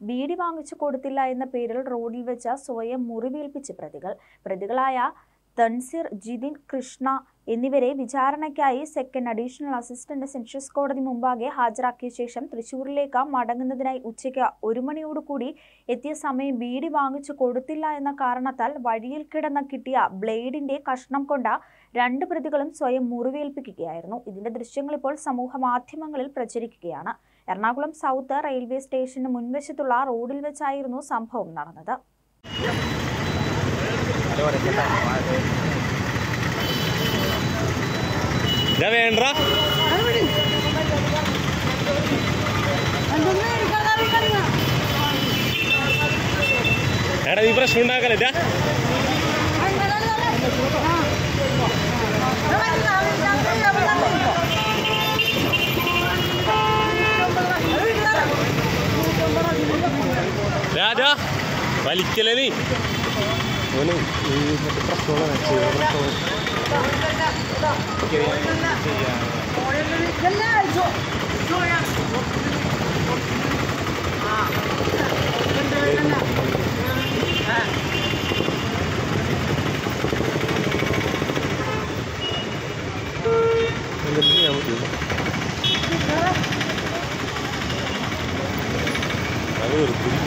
ബീഡി വാങ്ങിച്ചു കൊടുത്തില്ല എന്ന പേരിൽ റോഡിൽ വെച്ച സ്വയം മുറിവേൽപ്പിച്ച് പ്രതികൾ പ്രതികളായ തൻസിർ ജിതിൻ കൃഷ്ണ എന്നിവരെ വിചാരണയ്ക്കായി സെക്കൻഡ് അഡീഷണൽ അസിസ്റ്റന്റ് സെൻഷ്യസ് കോടതി മുമ്പാകെ ഹാജരാക്കിയ ശേഷം തൃശൂരിലേക്ക് മടങ്ങുന്നതിനായി ഉച്ചയ്ക്ക് ഒരു മണിയോടുകൂടി എത്തിയ സമയം ബീഡി വാങ്ങിച്ചു കൊടുത്തില്ല എന്ന കാരണത്താൽ വഴിയിൽ കിടന്ന കിട്ടിയ ബ്ലേഡിന്റെ കഷ്ണം കൊണ്ട രണ്ട് പ്രതികളും സ്വയം മുറിവേൽപ്പിക്കുകയായിരുന്നു. ഇതിന്റെ ദൃശ്യങ്ങൾ ഇപ്പോൾ സമൂഹ മാധ്യമങ്ങളിൽ പ്രചരിക്കുകയാണ്. എറണാകുളം സൗത്ത് റെയിൽവേ സ്റ്റേഷന് മുൻവശത്തുള്ള റോഡിൽ വെച്ചായിരുന്നു സംഭവം നടന്നത്. എടാ ഈ പ്രശ്നം ഉണ്ടാക്കല്ലേ? മാറ്റാ വലിക്കലേ നീ ഓന് ഒരു